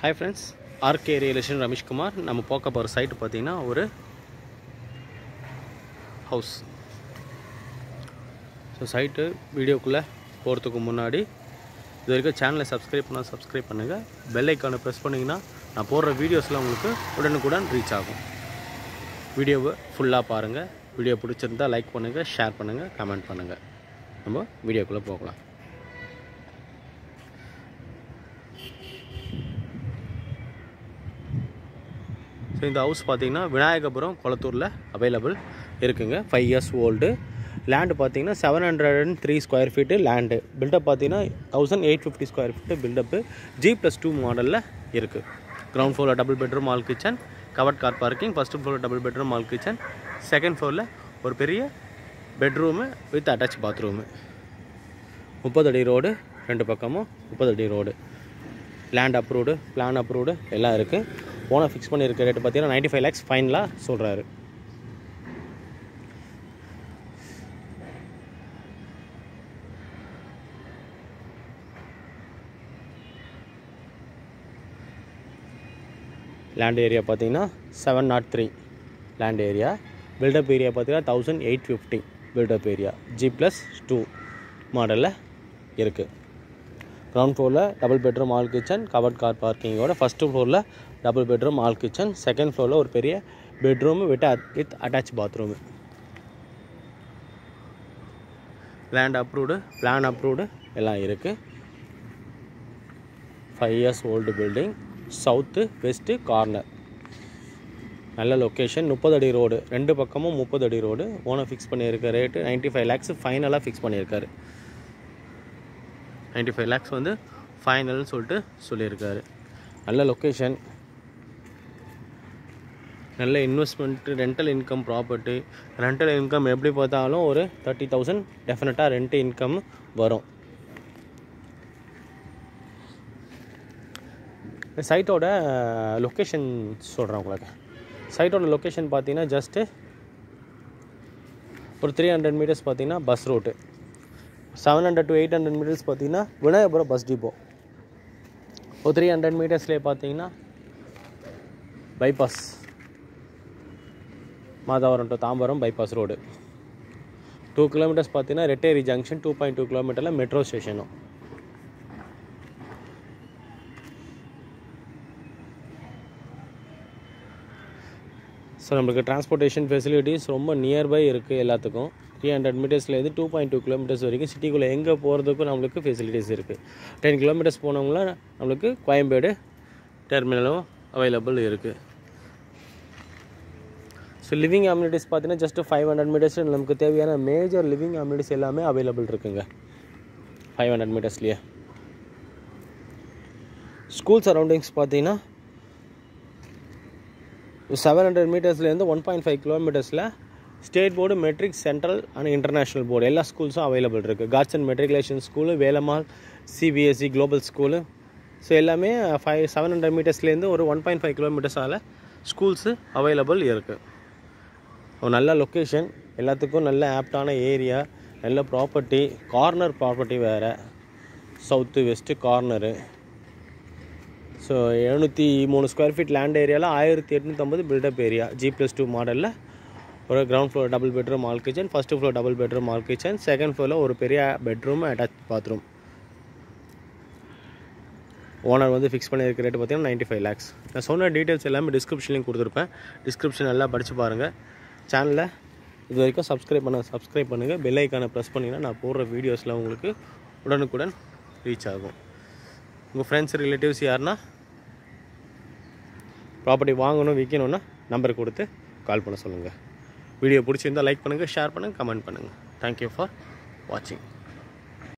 Hi friends RK relation Rameshkumar நம்ம போக்க போகிற சைட்டு பார்த்திங்கன்னா ஒரு ஹவுஸ் ஸோ சைட்டு வீடியோக்குள்ளே போகிறதுக்கு முன்னாடி இது வரைக்கும் சேனலை சப்ஸ்கிரைப் பண்ணால் சப்ஸ்கிரைப் பண்ணுங்கள் பெல் ஐக்கானை ப்ரெஸ் பண்ணிங்கன்னா நான் போடுற வீடியோஸ்லாம் உங்களுக்கு உடனுக்குடன் ரீச் ஆகும். வீடியோவை ஃபுல்லாக பாருங்கள் வீடியோ பிடிச்சிருந்தா லைக் பண்ணுங்கள் ஷேர் பண்ணுங்கள் கமெண்ட் பண்ணுங்கள் நம்ம வீடியோக்குள்ளே போகலாம். ஸோ இந்த ஹவுஸ் பார்த்தீங்கன்னா விநாயகபுரம் கொளத்தூரில் அவைலபிள் இருக்குங்க. ஃபைவ் இயர்ஸ் ஓல்டு லேண்டு பார்த்தீங்கன்னா seven hundred and three square feet land buildup பார்த்தீங்கன்னா thousand eight fifty square feet buildup G plus two மாடலில் இருக்குது கிரவுண்ட் ஃப்ளோரில் double bedroom hall kitchen covered car parking first ஃப்ளோரில் double bedroom hall kitchen second ஃப்ளோரில் ஒரு பெரிய bedroom with attach bathroom முப்பது அடி ரோடு ரெண்டு பக்கமும் முப்பது அடி road land approved plan approved எல்லாம் இருக்குது ஓனர் ஃபிக்ஸ் பண்ணியிருக்க ரேட்டு பார்த்தீங்கன்னா நைன்ட்டி ஃபைவ் லேக்ஸ் ஃபைனலாக சொல்கிறாரு லேண்ட் ஏரியா பார்த்தீங்கன்னா seven nought three land area buildup area பார்த்தீங்கன்னா thousand eight fifty buildup area G plus two மாடலில் இருக்குது கிரவுண்ட் ஃப்ளோரில் double bedroom hall kitchen covered car பார்க்கிங்கோட first ஃப்ளோரில் double bedroom hall kitchen second ஃப்ளோரில் ஒரு பெரிய bedroom with with attach bathroom land approved plan approved எல்லாம் இருக்குது five years old building south west corner நல்ல லொக்கேஷன் முப்பது அடி ரோடு ரெண்டு பக்கமும் முப்பது அடி ரோடு ஓனர் ஃபிக்ஸ் பண்ணியிருக்க ரேட்டு நைன்ட்டி ஃபைவ் லேக்ஸ் ஃபைனலாக ஃபிக்ஸ் பண்ணியிருக்காரு. நைன்ட்டி ஃபைவ் லேக்ஸ் வந்து ஃபைனல்னு சொல்லிட்டு சொல்லியிருக்காரு. நல்ல லொக்கேஷன் நல்ல investment rental income property rental income எப்படி பார்த்தாலும் ஒரு தேர்ட்டி தௌசண்ட் டெஃபினட்டாக ரெண்ட் இன்கம் வரும். சைட்டோட லொக்கேஷன் சொல்கிறேன் உங்களுக்கு. சைட்டோட லொக்கேஷன் பார்த்தீங்கன்னா ஜஸ்ட்டு ஒரு த்ரீ ஹண்ட்ரட் மீட்டர்ஸ் பார்த்தீங்கன்னா bus route seven hundred to eight hundred metres பார்த்தீங்கன்னா விநாயகபுரம் பஸ் டிப்போ ஒரு த்ரீ ஹண்ட்ரட் மீட்டர்ஸ்லேயே பார்த்தீங்கன்னா bypass Madhavaram to Tambaram bypass road two kilometres பார்த்தீங்கன்னா Retteri junction two point two கிலோமீட்டரில் மெட்ரோ ஸ்டேஷனும் ஸோ நம்மளுக்கு டிரான்ஸ்போர்ட்டேஷன் ஃபெசிலிட்டிஸ் ரொம்ப நியர்பை இருக்குது எல்லாத்துக்கும். த்ரீ ஹண்ட்ரட் மீட்டர்ஸ்லேருந்து டூ பாயிண்ட் டூ கிலோமீட்டர்ஸ் வரைக்கும் சிட்டிக்குள்ளே எங்கே போகிறதுக்கும் நம்மளுக்கு ஃபெசிலிட்டிஸ் இருக்குது டென் கிலோமீட்டர்ஸ் போனவங்களாம் நம்மளுக்கு கோயம்பேடு டெர்மினலும் அவைலபிள் இருக்குது ஸோ லிவிங் அம்யூனிட்டிஸ் பார்த்தீங்கன்னா ஜஸ்ட் ஃபைவ் ஹண்ட்ரட் மீட்டர்ஸ் நமக்கு தேவையான மேஜர் லிவிங் அம்யூனிட்டிஸ் எல்லாமே அவைலபிள் இருக்குங்க. ஃபைவ் ஹண்ட்ரட் மீட்டர்ஸ்லேயே ஸ்கூல் சரௌண்டிங்ஸ் பார்த்தீங்கன்னா செவன் ஹண்ட்ரட் மீட்டர்ஸ்லேருந்து one point five கிலோமீட்டர்ஸில் state board matric central and international board எல்லா ஸ்கூல்ஸும் அவைலபிள் இருக்குது gods and matriculation school Velammal CBSE global school so எல்லாமே ஃபைவ் செவன் ஹண்ட்ரட் மீட்டர்ஸ்லேருந்து ஒரு ஒன் பாயிண்ட் ஃபைவ் கிலோமீட்டர்ஸால் ஸ்கூல்ஸு அவைலபிள் இருக்குது ஒரு நல்ல லொக்கேஷன் எல்லாத்துக்கும் நல்ல ஆப்டான ஏரியா நல்ல ப்ராப்பர்ட்டி கார்னர் ப்ராப்பர்ட்டி வேறு. சவுத்து வெஸ்ட்டு கார்னரு ஸோ எழுநூற்றி மூணு ஸ்கொயர் ஃபீட் லேண்ட் ஏரியாவில் ஆயிரத்தி எட்நூற்றம்பது buildup area G plus two மாடலில் ஒரு ground floor double bedroom hall kitchen first floor double bedroom hall kitchen second ஃப்ளோரில் ஒரு பெரிய பெட்ரூம் அட்டாச் பாத்ரூம் ஓனர் வந்து ஃபிக்ஸ் பண்ணியிருக்க ரேட்டு பார்த்தீங்கன்னா நைன்ட்டி ஃபைவ் லேக்ஸ் நான் சொன்ன டீட்டெயில்ஸ் எல்லாமே டிஸ்கிரிப்ஷன்லையும் கொடுத்துருப்பேன். டிஸ்கிரிப்ஷன் எல்லாம் படித்து பாருங்கள் சேனலில் இது வரைக்கும் சப்ஸ்கிரைப் பண்ண சப்ஸ்கிரைப் பண்ணுங்கள் பெல் ஐக்கானை ப்ரெஸ் பண்ணிங்கன்னா நான் போடுற வீடியோஸில் உங்களுக்கு உடனுக்குடன் ரீச் ஆகும். உங்கள் ஃப்ரெண்ட்ஸ் ரிலேட்டிவ்ஸ் யாருன்னா ப்ராப்பர்ட்டி வாங்கணும் விற்கணுன்னா நம்பர் கொடுத்து கால் பண்ண சொல்லுங்கள் வீடியோ பிடிச்சிருந்தால் லைக் பண்ணுங்கள் ஷேர் பண்ணுங்கள் கமெண்ட் பண்ணுங்கள் தேங்க்யூ ஃபார் வாட்சிங்